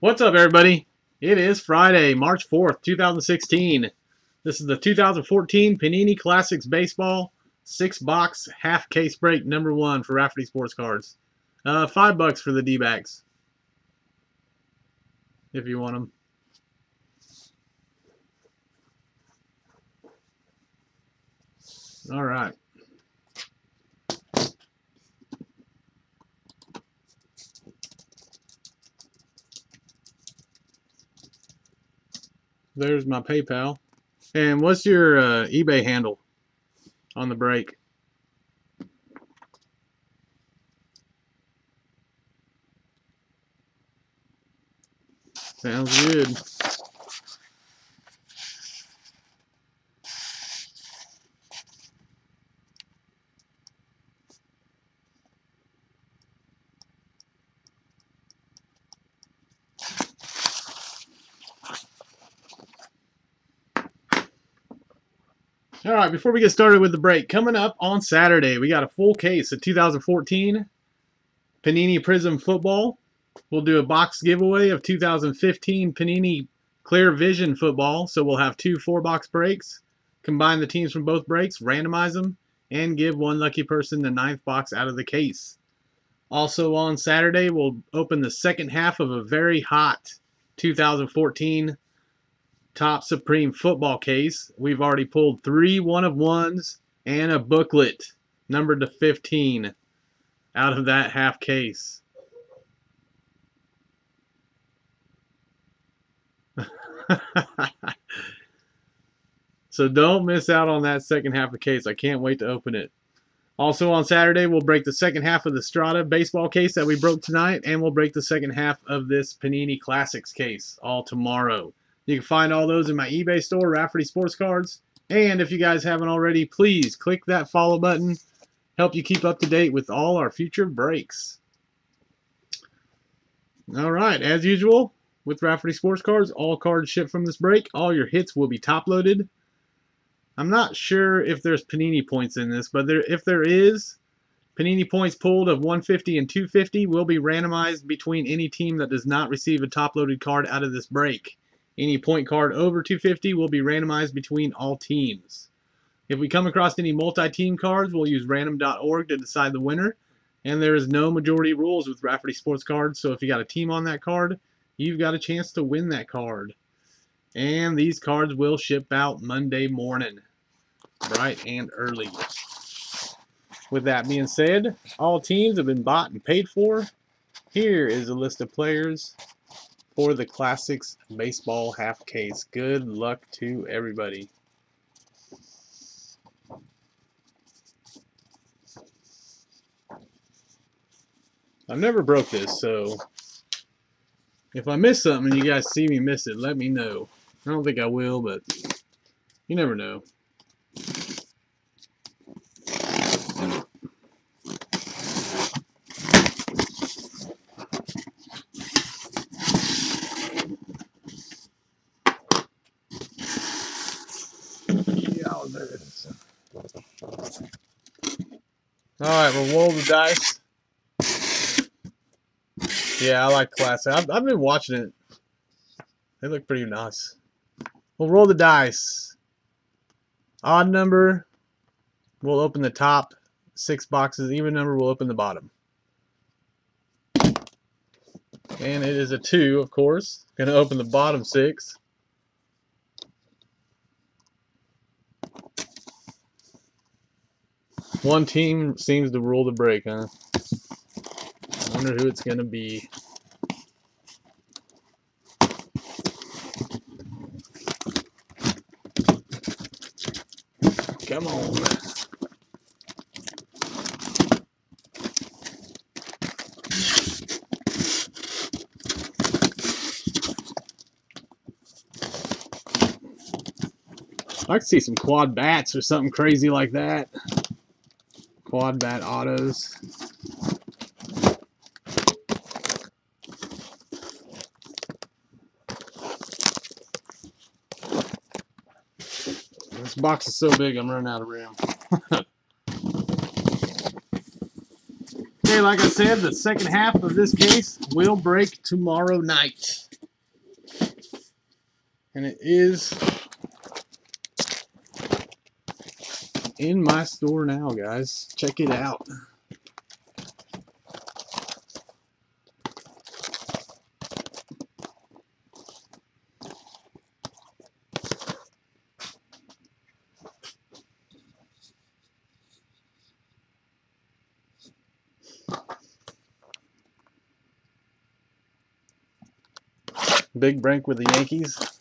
What's up, everybody? It is Friday, March 4th, 2016. This is the 2014 Panini Classics Baseball six box half case break number one for Rafferty Sports Cards. Uh, five bucks for the D-backs if you want them. All right. There's my PayPal. And what's your uh, eBay handle on the break? Sounds good. Right, before we get started with the break, coming up on Saturday, we got a full case of 2014 Panini Prism Football. We'll do a box giveaway of 2015 Panini Clear Vision Football. So we'll have two four-box breaks, combine the teams from both breaks, randomize them, and give one lucky person the ninth box out of the case. Also on Saturday, we'll open the second half of a very hot 2014 Topps Supreme football case. We've already pulled three one of ones and a booklet numbered to 15 out of that half case. so don't miss out on that second half of the case. I can't wait to open it. Also on Saturday, we'll break the second half of the Strata baseball case that we broke tonight, and we'll break the second half of this Panini Classics case all tomorrow. You can find all those in my eBay store, Rafferty Sports Cards. And if you guys haven't already, please click that follow button. Help you keep up to date with all our future breaks. All right, as usual, with Rafferty Sports Cards, all cards shipped from this break. All your hits will be top loaded. I'm not sure if there's Panini points in this, but there, if there is, Panini points pulled of 150 and 250 will be randomized between any team that does not receive a top loaded card out of this break. Any point card over 250 will be randomized between all teams. If we come across any multi-team cards, we'll use random.org to decide the winner. And there is no majority rules with Rafferty Sports Cards, so if you got a team on that card, you've got a chance to win that card. And these cards will ship out Monday morning, bright and early. With that being said, all teams have been bought and paid for. Here is a list of players for the Classics Baseball half case. Good luck to everybody. I've never broke this, so if I miss something and you guys see me miss it, let me know. I don't think I will, but you never know. Alright, we'll roll the dice. Yeah, I like classic. I've, I've been watching it. They look pretty nice. We'll roll the dice. Odd number, we'll open the top six boxes. Even number, we'll open the bottom. And it is a two, of course. Gonna open the bottom six. One team seems to rule the break, huh? I wonder who it's going to be. Come on. I could see some quad bats or something crazy like that. Quad bat autos. This box is so big, I'm running out of room. okay, like I said, the second half of this case will break tomorrow night. And it is in my store now, guys. Check it out. Big break with the Yankees.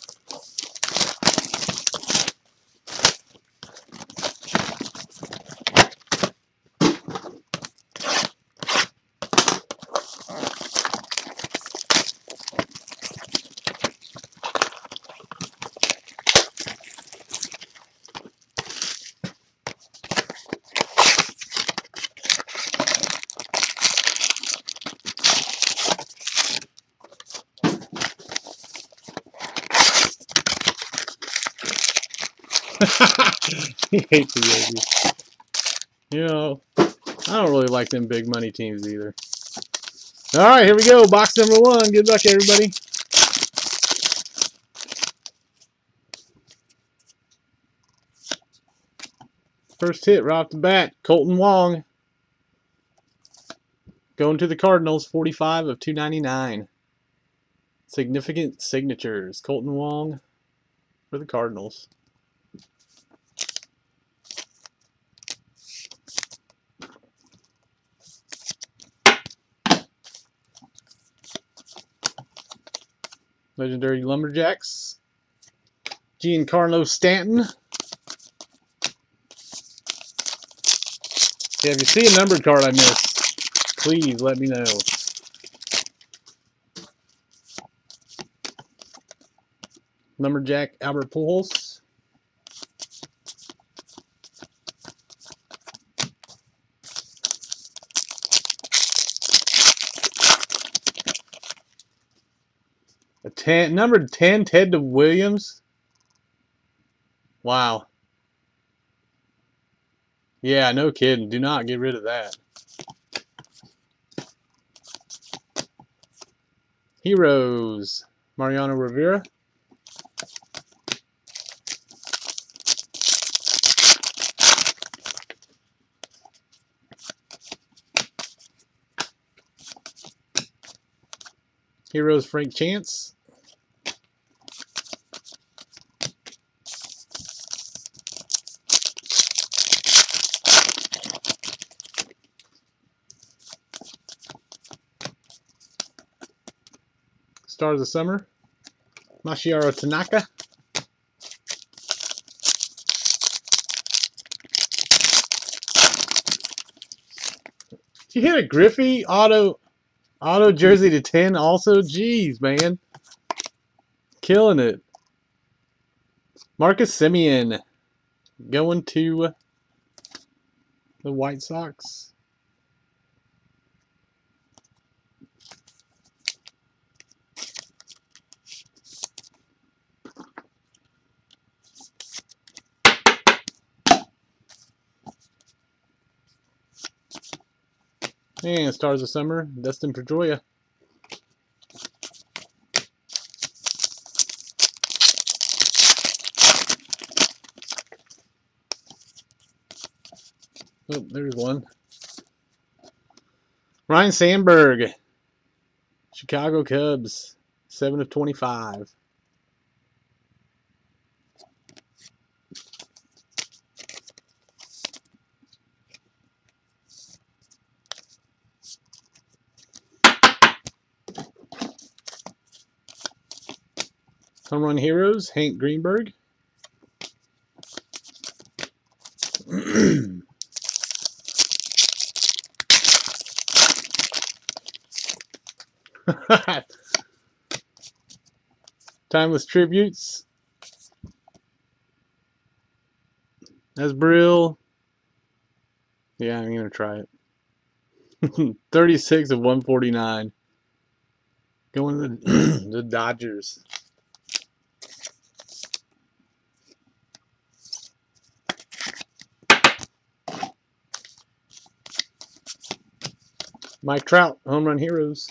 He hates the Yankees. You know, I don't really like them big money teams either. All right, here we go. Box number one. Good luck, everybody. First hit right off the bat, Kolten Wong. Going to the Cardinals, 45 of 299. Significant signatures. Kolten Wong for the Cardinals. Legendary Lumberjacks. Giancarlo Stanton. Yeah, if you see a numbered card I missed, please let me know. Lumberjack Albert Pujols. A ten, number 10, Ted Williams. Wow. Yeah, no kidding. Do not get rid of that. Heroes. Mariano Rivera. Heroes Frank Chance. Stars of the Summer. Masahiro Tanaka. You hit a Griffey auto auto jersey to 10 also? Jeez, man. Killing it. Marcus Semien going to the White Sox. And Stars of Summer, Dustin Pedroia. Oh, there's one. Ryne Sandberg, Chicago Cubs, 7 of 25. Home Run Heroes, Hank Greenberg. Timeless Tributes. That's Brill. Yeah, I'm going to try it. 36 of 149. Going to the, the Dodgers. Mike Trout, Home Run Heroes.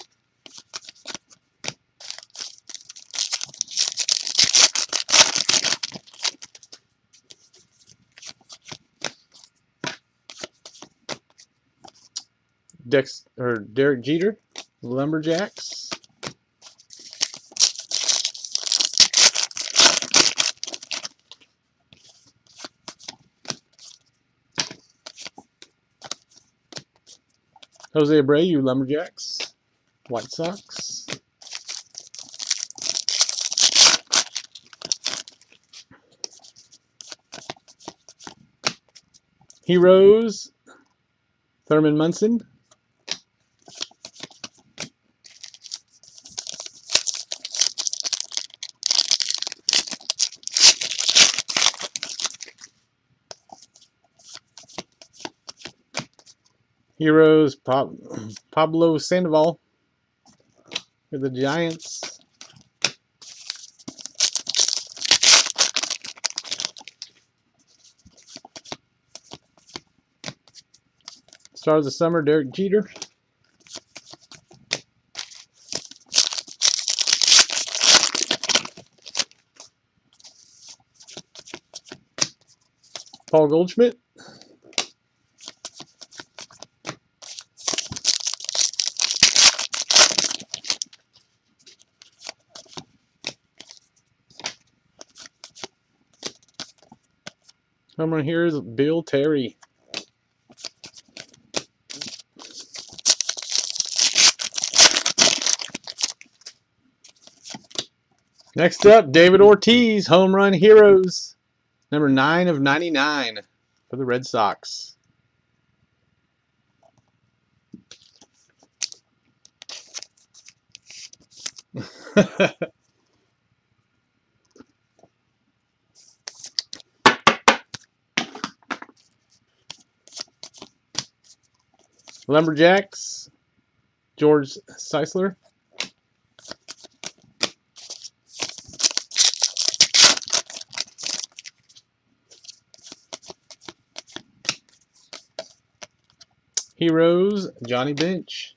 Dex or Derek Jeter, Lumberjacks. Jose Abreu, Lumberjacks, White Sox. Heroes, Thurman Munson. Heroes, Pablo Sandoval for the Giants. Stars of the Summer, Derek Jeter. Paul Goldschmidt. Number here is Bill Terry. Next up, David Ortiz, Home Run Heroes. Number 9 of 99 for the Red Sox. Lumberjacks, George Sisler. Heroes, Johnny Bench.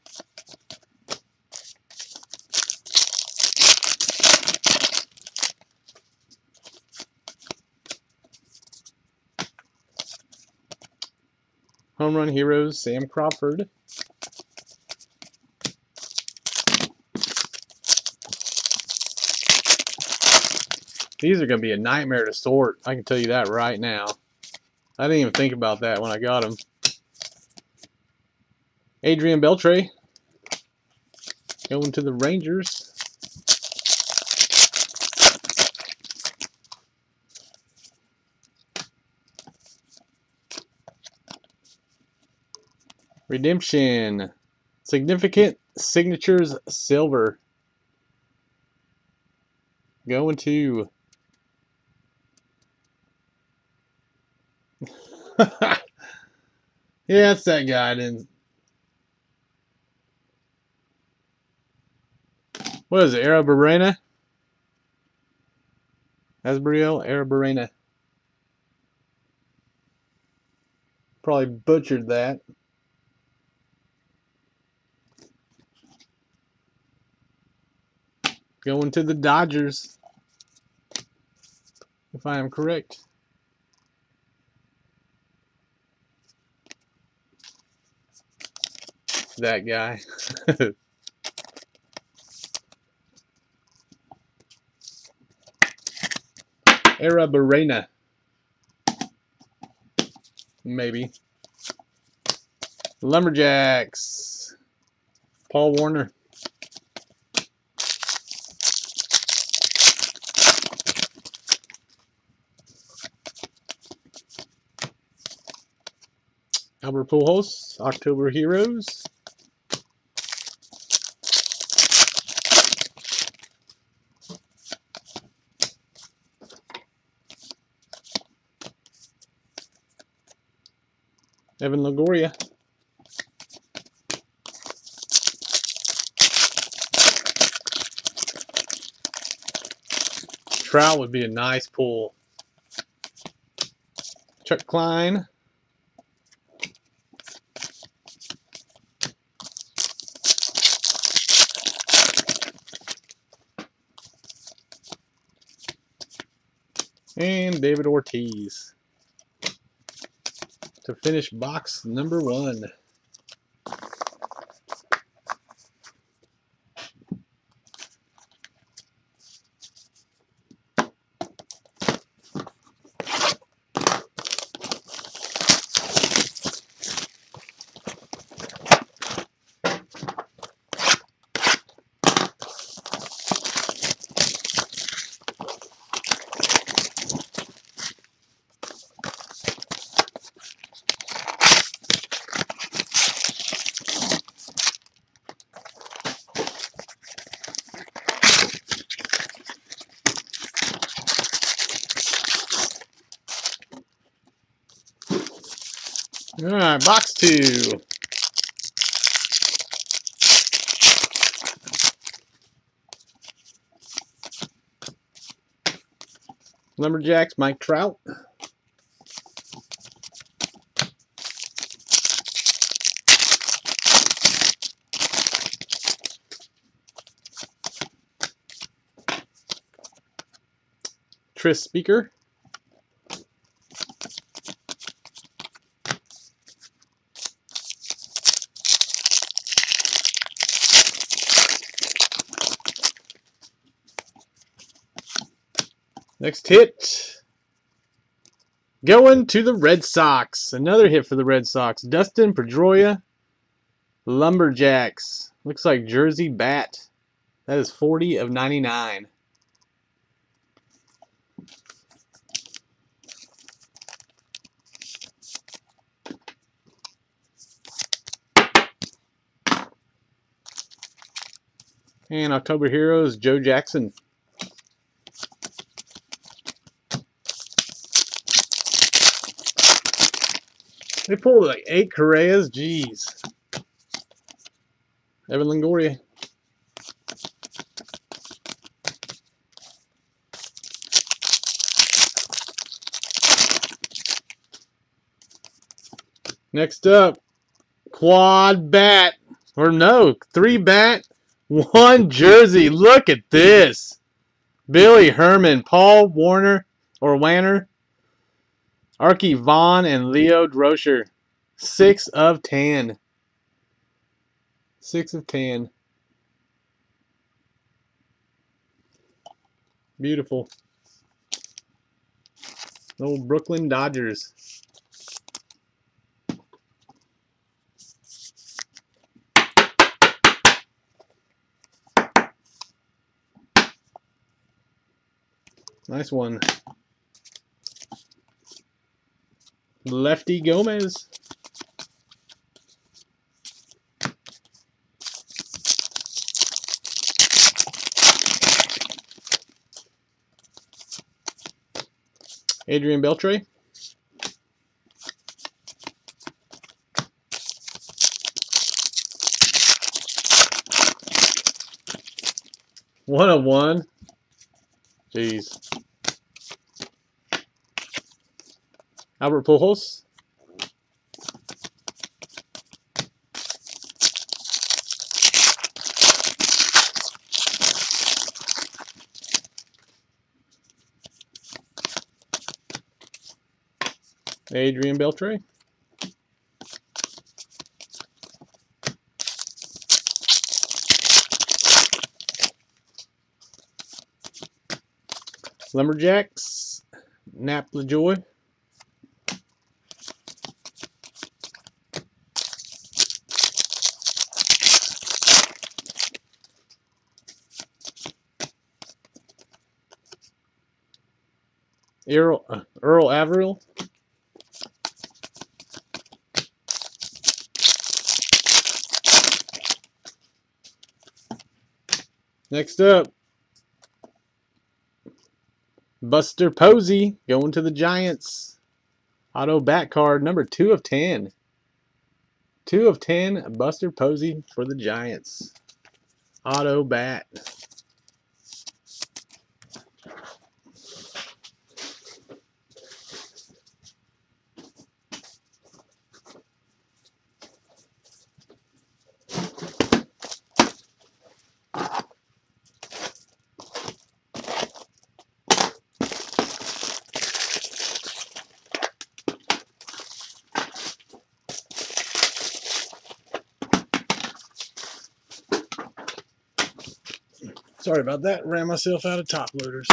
Home Run Heroes, Sam Crawford. These are going to be a nightmare to sort. I can tell you that right now. I didn't even think about that when I got them. Adrian Beltre going to the Rangers. Redemption. Significant Signatures Silver. Going to... yeah, it's that guy. Didn't What is it, Arozarena? Asbriel Arozarena. Probably butchered that. Going to the Dodgers. If I am correct. That guy. Arozarena. Maybe. Lumberjacks. Paul Warner. Albert Pujols, October Heroes. Evan Longoria. Trout would be a nice pull. Chuck Klein. David Ortiz to finish box number one. All right, box two. Lumberjacks, Mike Trout. Tris Speaker. Next hit. Going to the Red Sox. Another hit for the Red Sox. Dustin Pedroia. Lumberjacks. Looks like Jersey Bat. That is 40 of 99. And October Heroes, Joe Jackson. They pulled like eight Correas. Jeez. Evan Longoria. Next up, quad bat. Or no, three bat, one jersey. Look at this. Billy Herman, Paul Warner, or Wanner, Arky Vaughan, and Leo Durocher. Six of ten. Six of ten. Beautiful. Old Brooklyn Dodgers. Nice one. Lefty Gomez. Adrian Beltre. One of one. Jeez. Albert Pujols. Adrian Beltre. Lumberjacks, Nap Lajoie. Earl, uh, Earl Averill. Next up, Buster Posey going to the Giants. Auto bat card number 2 of 10. 2 of 10, Buster Posey for the Giants. Auto bat. Sorry about that. Ran myself out of top loaders.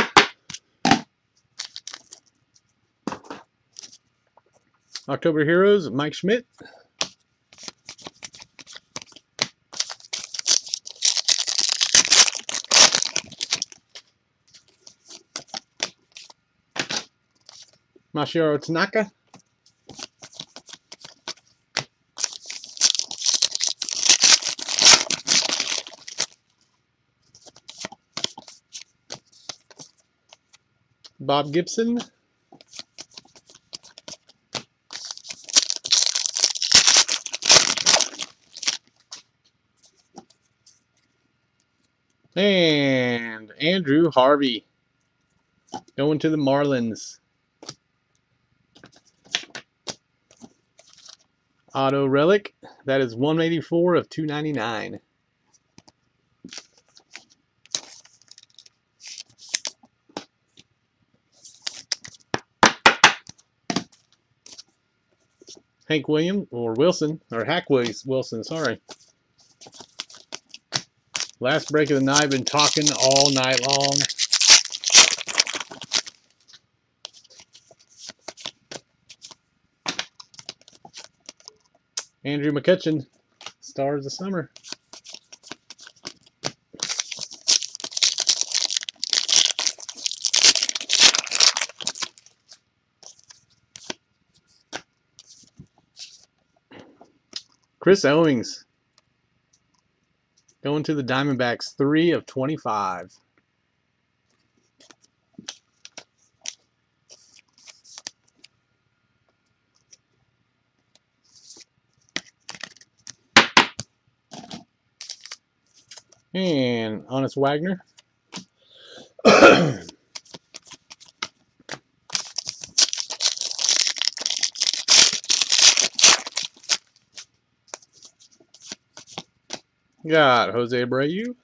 October Heroes, Mike Schmidt. Masahiro Tanaka. Bob Gibson. And Andrew Heaney going to the Marlins. Auto Relic, that is 184 of 299. Hank William or Wilson or Hack Wilson, sorry. Last break of the night, been talking all night long. Andrew McCutchen, Stars of Summer. Chris Owings. Going to the Diamondbacks, 3 of 25. And Honus Wagner. Got Jose Abreu.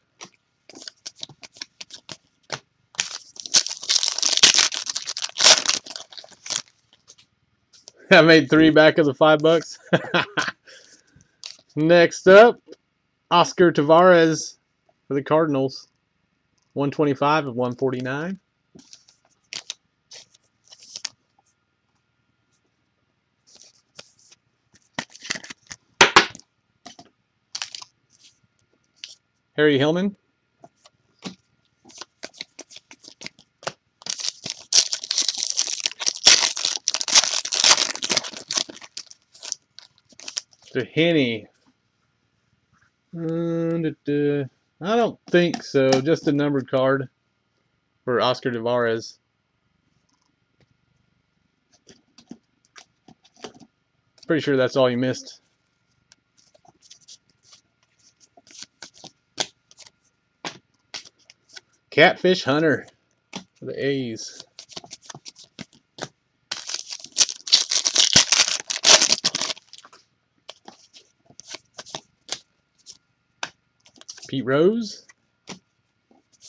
I made three back of the five bucks. Next up, Oscar Taveras for the Cardinals. 125 of 149. Harry Hillman. To Henny. Uh, I don't think so. Just a numbered card for Oscar Taveras. Pretty sure that's all you missed. Catfish Hunter for the A's. Pete Rose.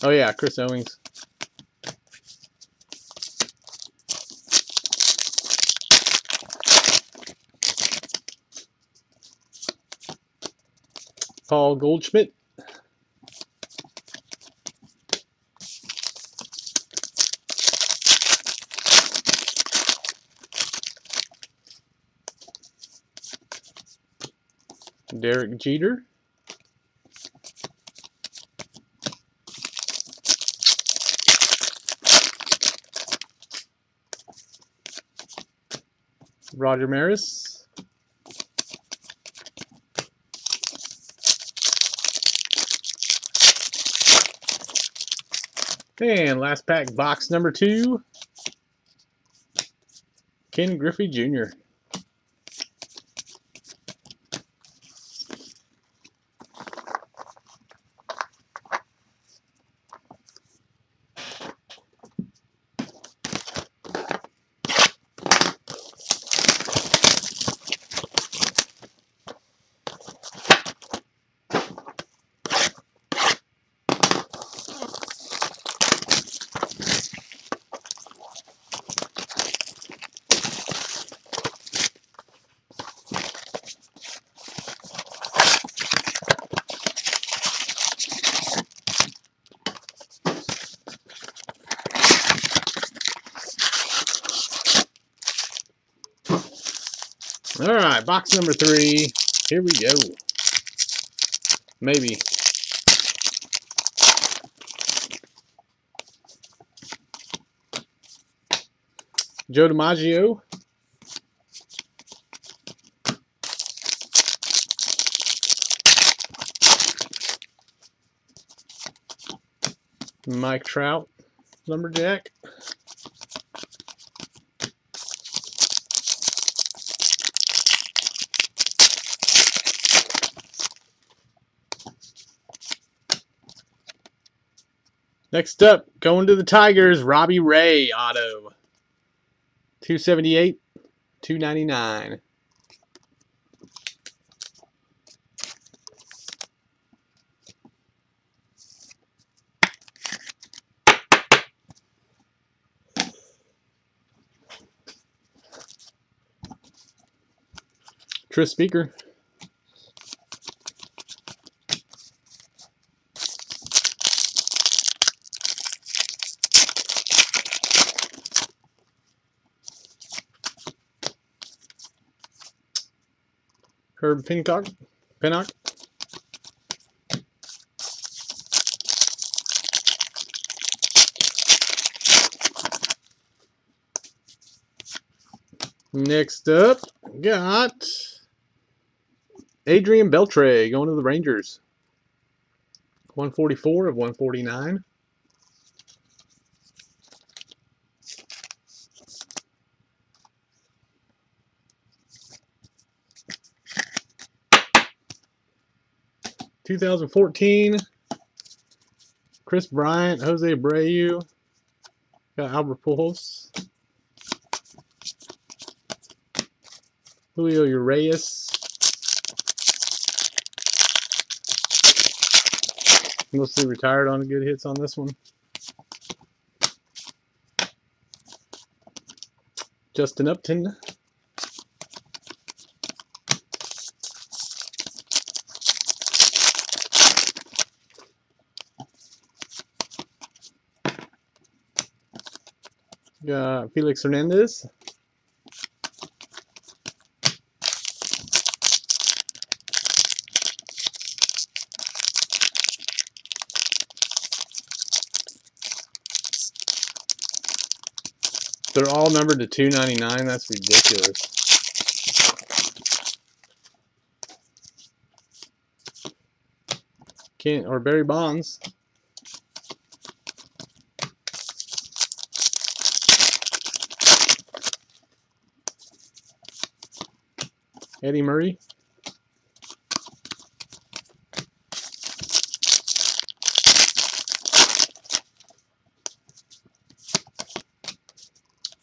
Oh yeah, Chris Owings. Paul Goldschmidt. Derek Jeter. Roger Maris. And last pack, box number two, Ken Griffey Jr. All right, box number three. Here we go. Maybe. Joe DiMaggio. Mike Trout, Lumberjack. Next up, going to the Tigers, Robbie Ray auto. 278, 299. Tris Speaker. Herb Pincock. Pinnock. Next up, got Adrian Beltre going to the Rangers. 144 of 149. Two thousand fourteen. Kris Bryant, Jose Abreu, got Albert Pujols, Julio Urias, Mostly retired on good hits on this one. Justin Upton. Got Felix Hernandez. They're all numbered to 299. That's ridiculous. Can't or Barry Bonds. Eddie Murray.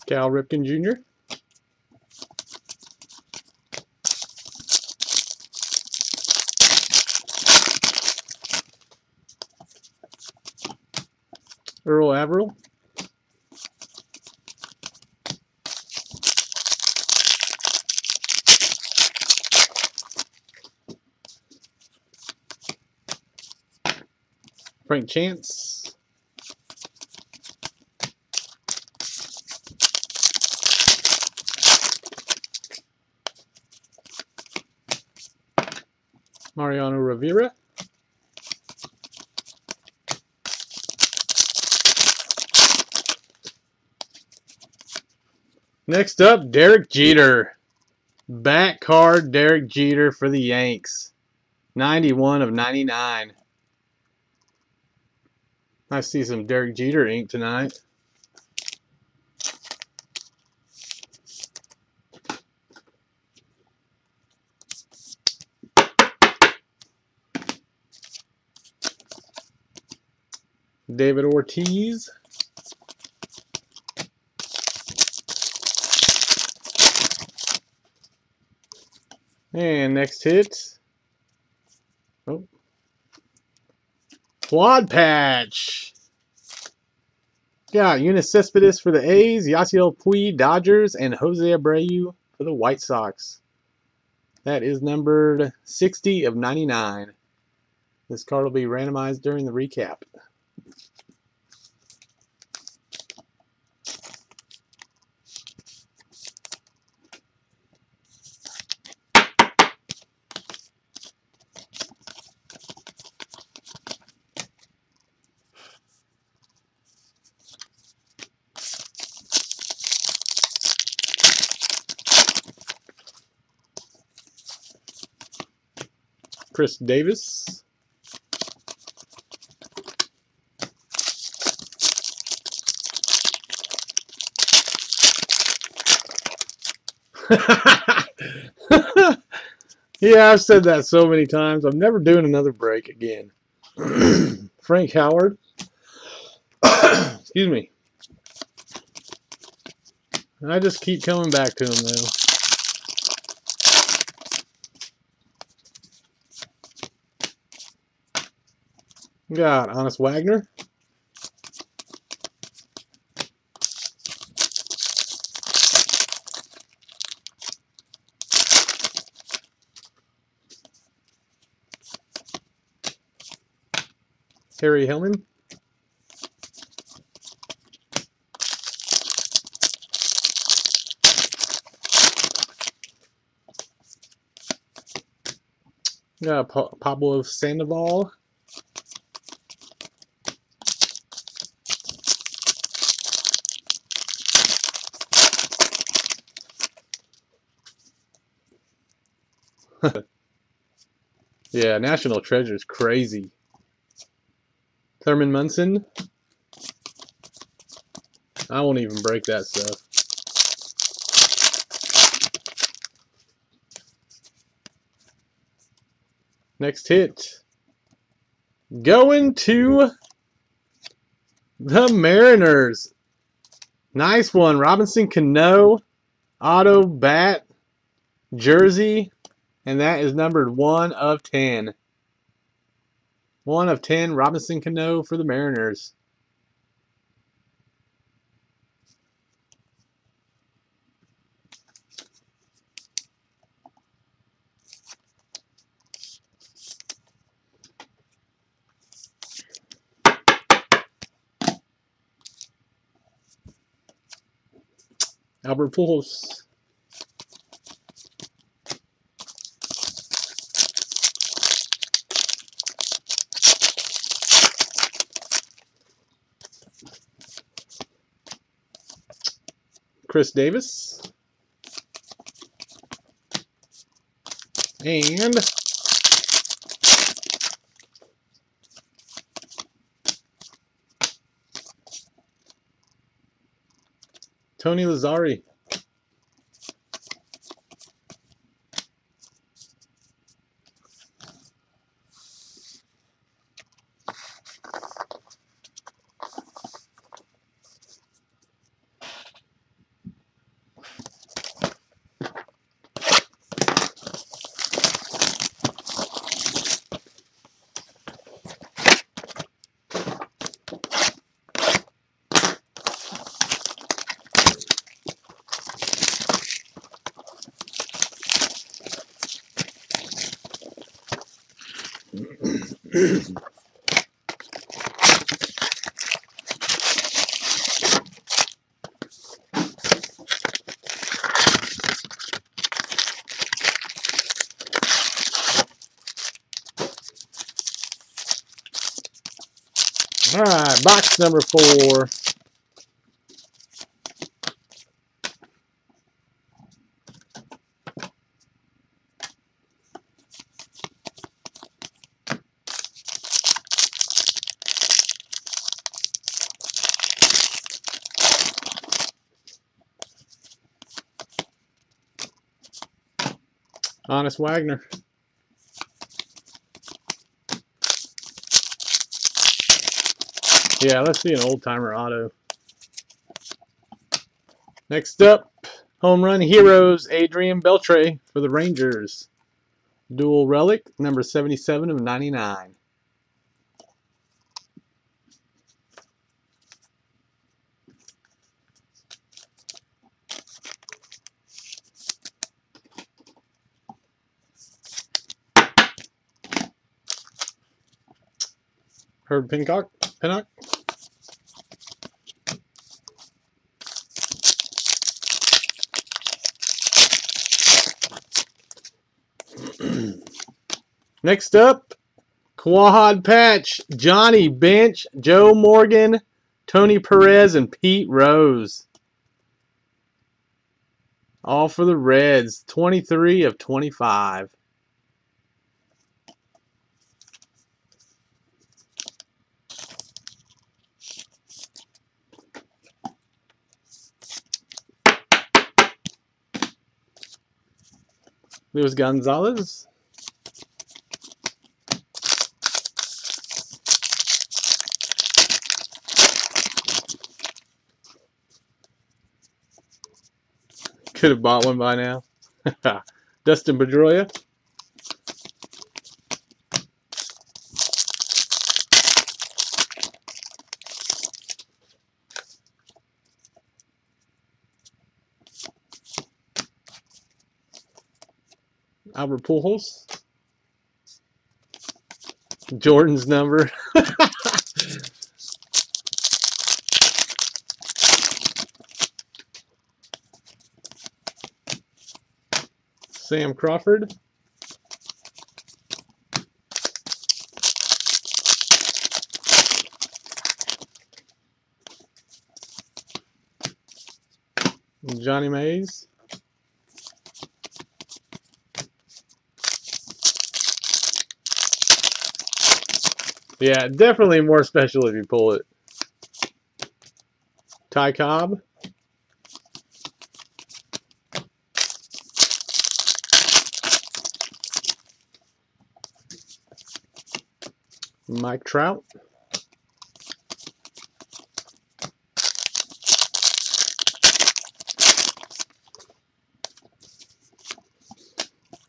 Cal Ripken Jr. Earl Averill. Frank Chance. Mariano Rivera. Next up, Derek Jeter. Back card Derek Jeter for the Yanks. 91 of 99. I see some Derek Jeter ink tonight. David Ortiz. And next hit. Oh. Quad patch. Yeah, Yoenis Cespedes for the A's, Yasiel Puig Dodgers, and Jose Abreu for the White Sox. That is numbered 60 of 99. This card will be randomized during the recap. Chris Davis. yeah, I've said that so many times. I'm never doing another break again. Frank Howard. Excuse me. I just keep coming back to him though. Got Honus Wagner. Harry Heilmann. Got pa Pablo Sandoval. Yeah, National Treasure is crazy. Thurman Munson. I won't even break that stuff. Next hit. Going to the Mariners. Nice one. Robinson Cano, auto bat, jersey, and that is numbered 1 of 10. 1 of 10, Robinson Cano for the Mariners. Albert Pujols. Chris Davis. And Tony Lazzeri. All right, box number four. Honus Wagner. Yeah, let's see an old timer auto. Next up, home run heroes Adrian Beltre for the Rangers. Dual relic, number 77 of 99. Herb Pincock, Pennock. Next up, Quad Patch, Johnny Bench, Joe Morgan, Tony Perez, and Pete Rose. All for the Reds, 23 of 25. Luis Gonzalez. Could have bought one by now. Dustin Pedroia. Albert Pujols. Jordan's number. Sam Crawford. Johnny Mize. Yeah, definitely more special if you pull it. Ty Cobb. Mike Trout.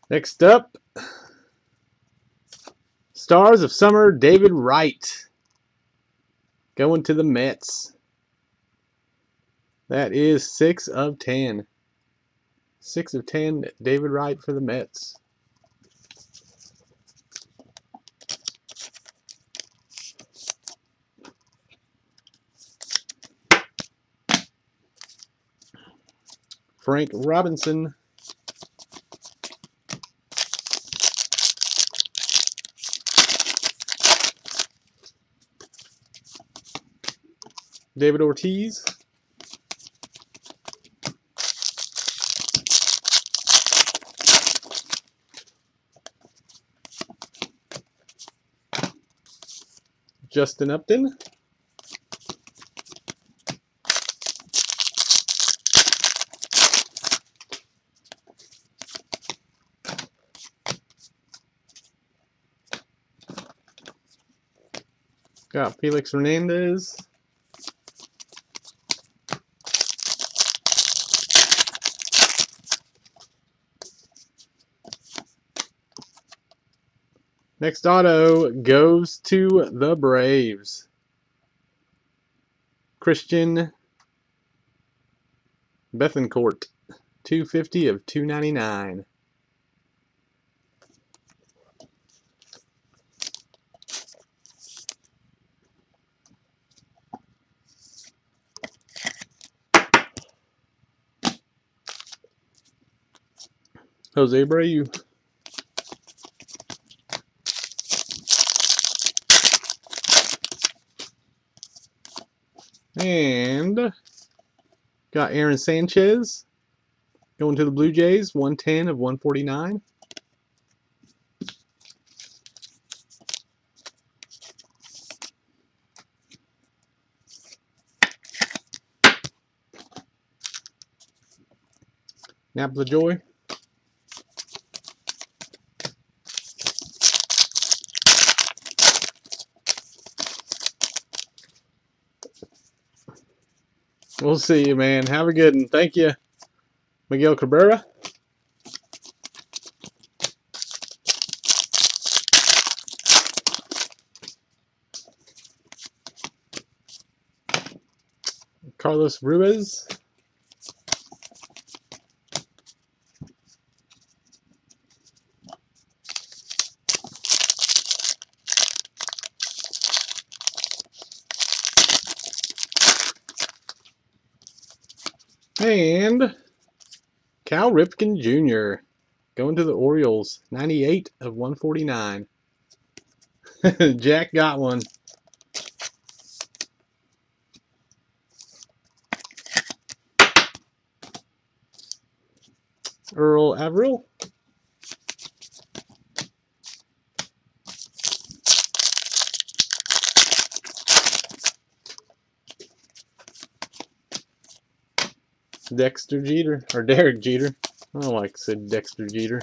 Next up, Stars of Summer, David Wright. Going to the Mets. That is 6 of 10. 6 of 10, David Wright for the Mets. Frank Robinson. David Ortiz. Justin Upton. Got Felix Hernandez. Next auto goes to the Braves. Christian Bethancourt, 250 of 299. Jose Abreu. And got Aaron Sanchez going to the Blue Jays, 110 of 149. Nap Joy. We'll see you, man. Have a good one. Thank you, Miguel Cabrera. Carlos Ruiz. And Ripken Jr. going to the Orioles. 98 of 149. Jack got one. Earl Averill. Dexter Jeter, or Derek Jeter. I like said, Dexter Jeter.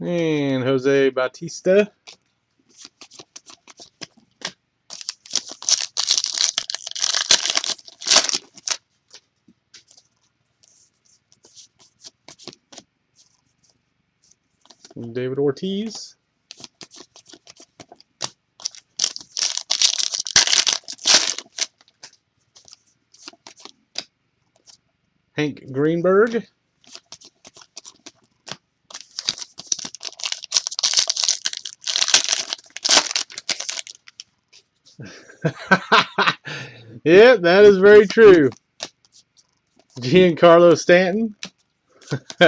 And Jose Bautista. David Ortiz. Hank Greenberg. yeah, that is very true. Giancarlo Stanton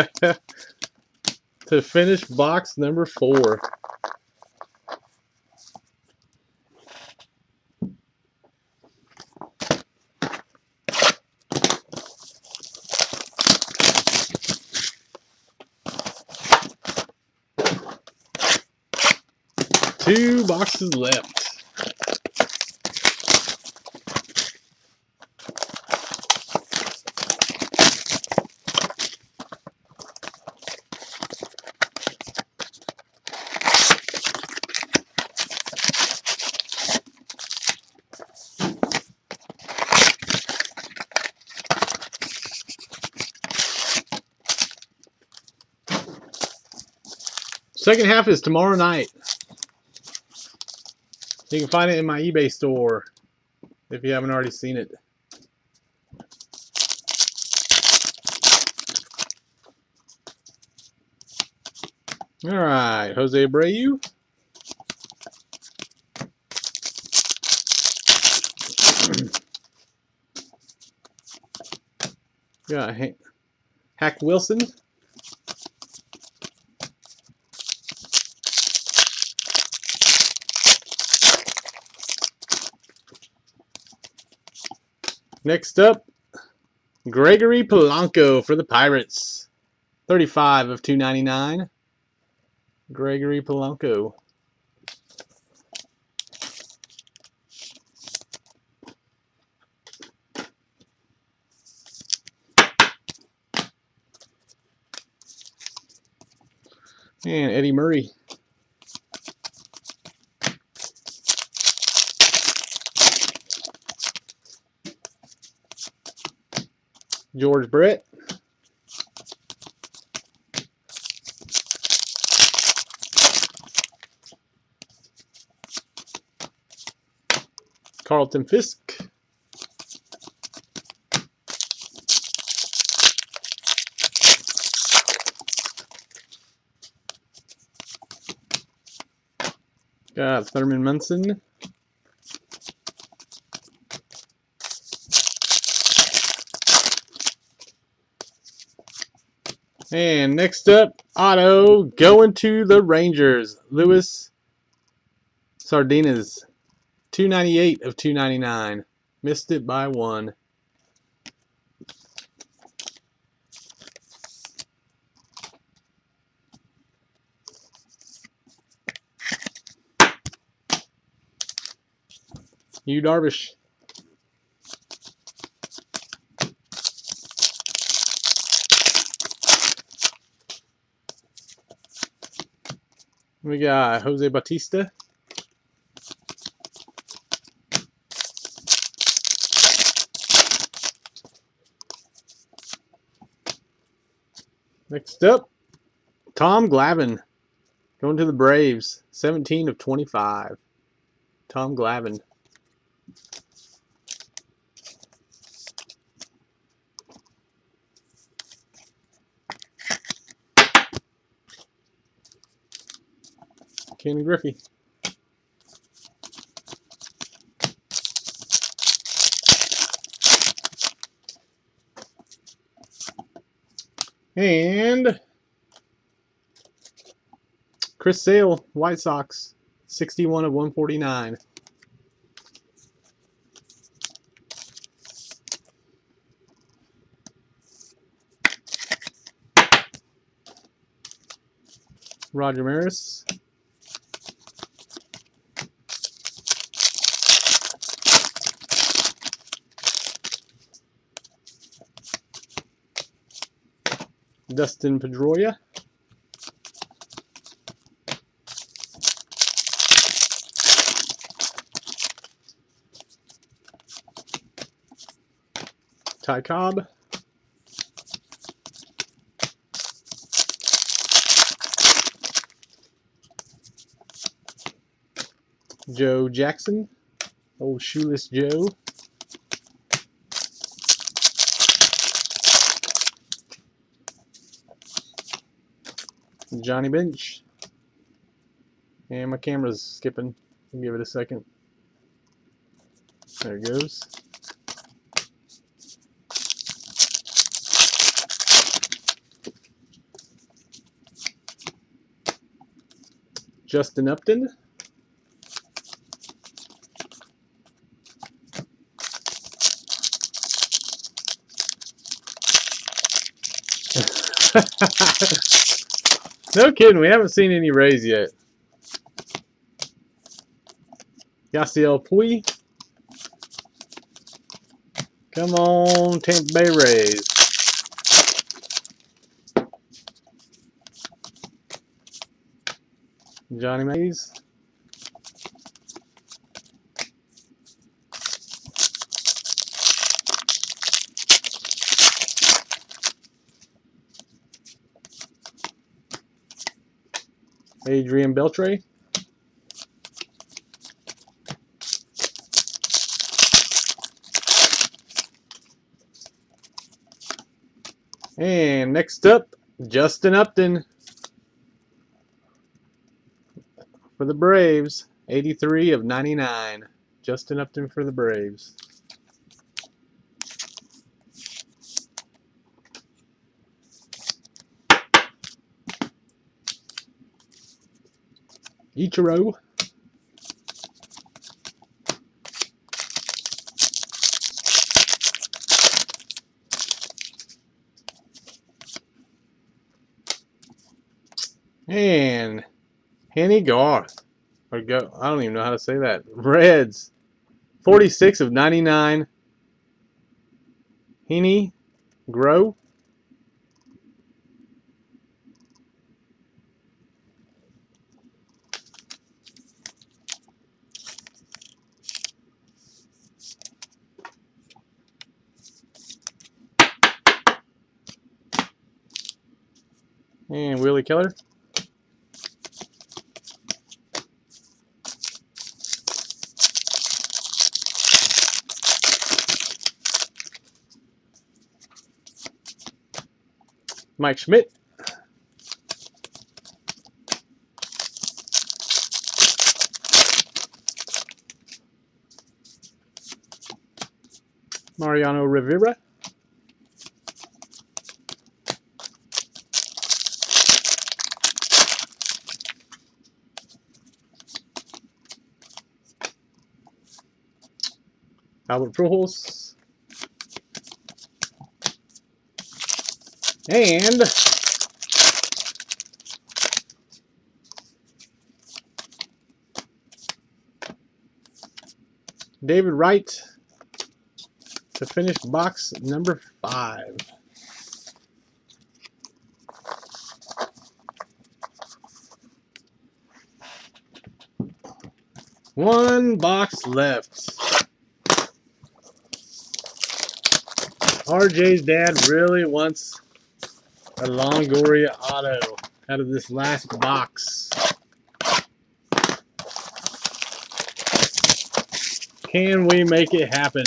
to finish box number four. Two boxes left. Second half is tomorrow night. You can find it in my eBay store if you haven't already seen it. All right, Jose Abreu. Got Hack Wilson. Next up, Gregory Polanco for the Pirates. 35 of 299. Gregory Polanco. And Eddie Murray. George Brett. Carlton Fisk. Got Thurman Munson. And next up, Otto going to the Rangers. Luis Sardinas. 298 of 299. Missed it by one. Yu Darvish. We got Jose Bautista. Next up, Tom Glavine. Going to the Braves. 17 of 25. Tom Glavine. Ken Griffey. And Chris Sale, White Sox, 61 of 149. Roger Maris. Dustin Pedroia. Ty Cobb. Joe Jackson, old shoeless Joe. Johnny Bench. And my camera's skipping. I'll give it a second. There it goes. Justin Upton. no kidding, we haven't seen any rays yet. Yasiel Puig. Come on, Tampa Bay Rays. Johnny Mize. Adrian Beltre. And next up, Justin Upton for the Braves. 83 of 99. Justin Upton for the Braves. Ichiro. And Henny Garth. Or go I don't even know how to say that. Reds. 46 of 99. Heinie Groh. Keller. Mike Schmidt. Mariano Rivera. Albert Pujols. And David Wright to finish box number five. One box left. RJ's dad really wants a Longoria auto out of this last box. Can we make it happen?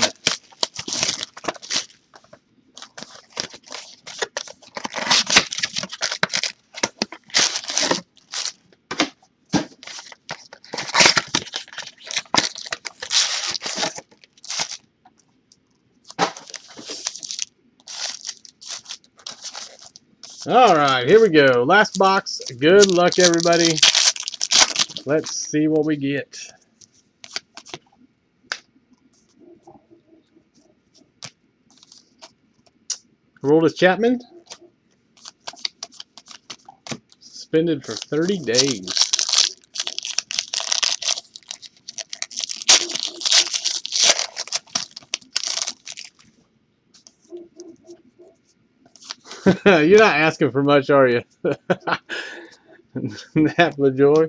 All right, here we go. Last box. Good luck, everybody. Let's see what we get. Aroldis Chapman. Suspended for 30 days. You're not asking for much, are you? Nap joy.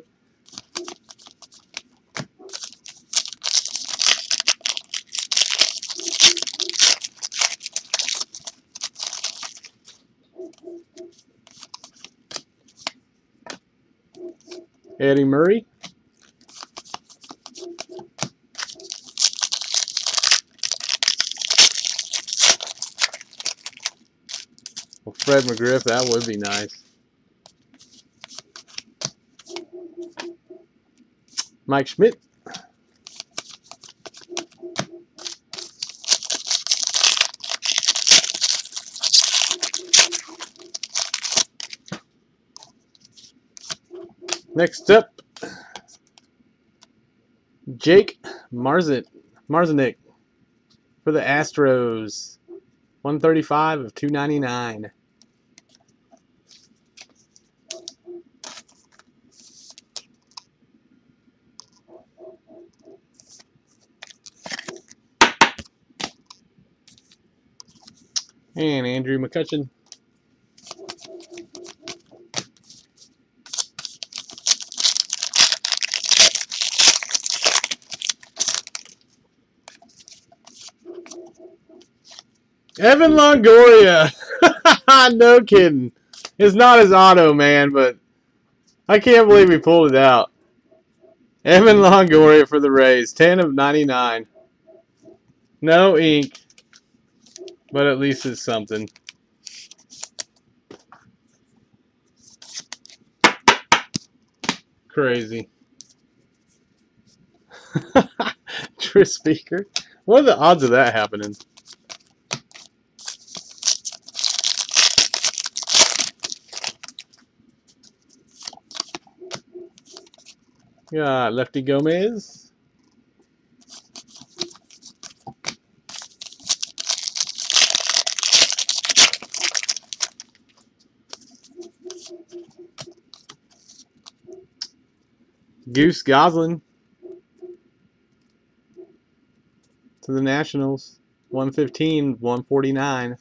Eddie Murray. Fred McGriff, that would be nice. Mike Schmidt. Next up, Jake Marzit, Marisnick for the Astros. 135 of 299. And Andrew McCutchen. Evan Longoria. no kidding. It's not his auto, man, but I can't believe he pulled it out. Evan Longoria for the Rays. 10 of 99. No ink. But at least it's something. Crazy. Tris Speaker. What are the odds of that happening? Yeah, Lefty Gomez. Goose Goslin to the Nationals. 115, 149.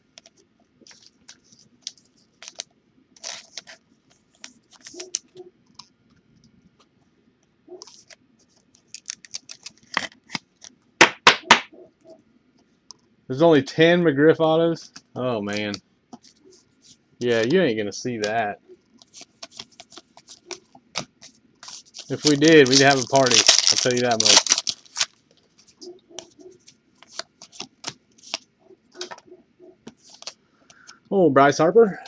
There's only 10 McGriff autos? Oh, man. Yeah, you ain't going to see that. If we did, we'd have a party. I'll tell you that much. Oh, Bryce Harper.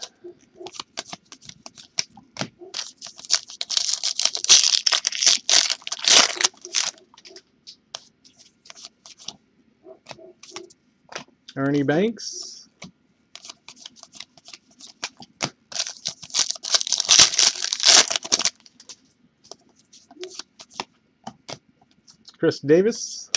Ernie Banks. Chris Davis.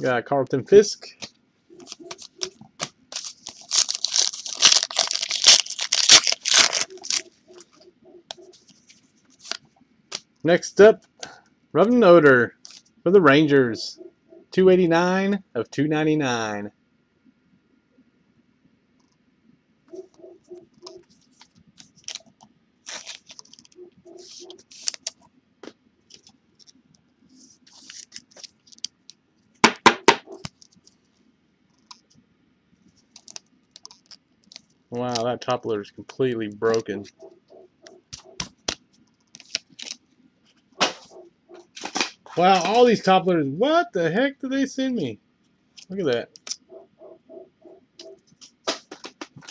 Got Carlton Fisk. Next up, Rougned Odor for the Rangers. 289 of 299. Wow, that top loader is completely broken. Wow, all these top loaders. What the heck did they send me? Look at that.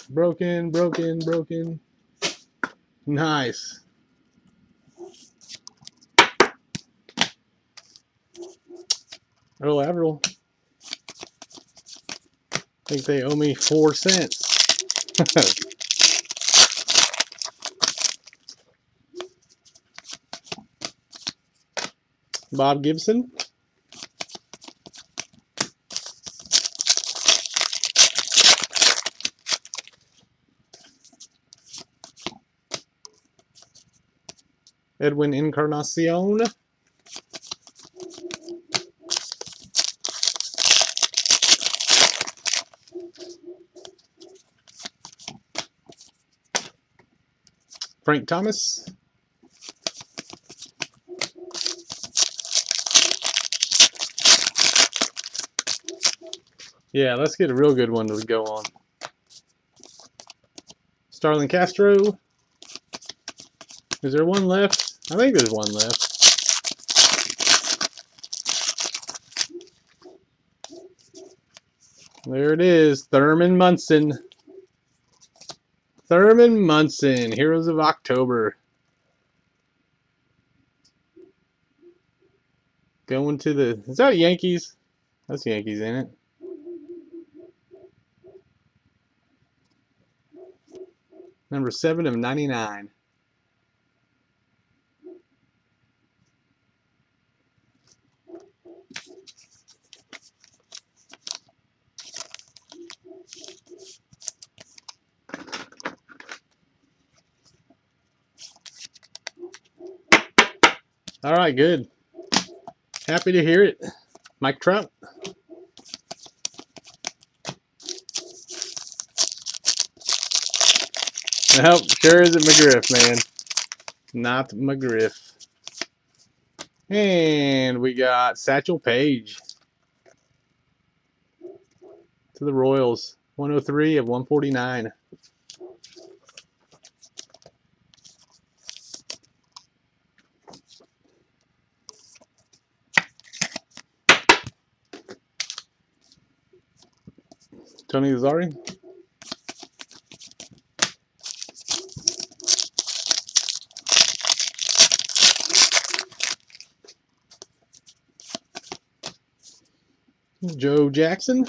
Broken, broken, broken. Nice. Earl Averill. I think they owe me four cents. Bob Gibson. Edwin Encarnacion. Frank Thomas. Yeah, let's get a real good one to go on. Starlin Castro. Is there one left? I think there's one left. There it is, Thurman Munson. Thurman Munson, Heroes of October. Going to the, is that Yankees? That's Yankees, ain't it? Number 7 of 99. All right, good. Happy to hear it. Mike Trout. Nope, sure isn't McGriff, man. Not McGriff. And we got Satchel Paige. To the Royals. 103 of 149. Tony Lazzeri. Joe Jackson.